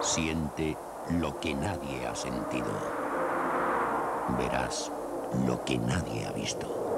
Siente lo que nadie ha sentido. Verás lo que nadie ha visto.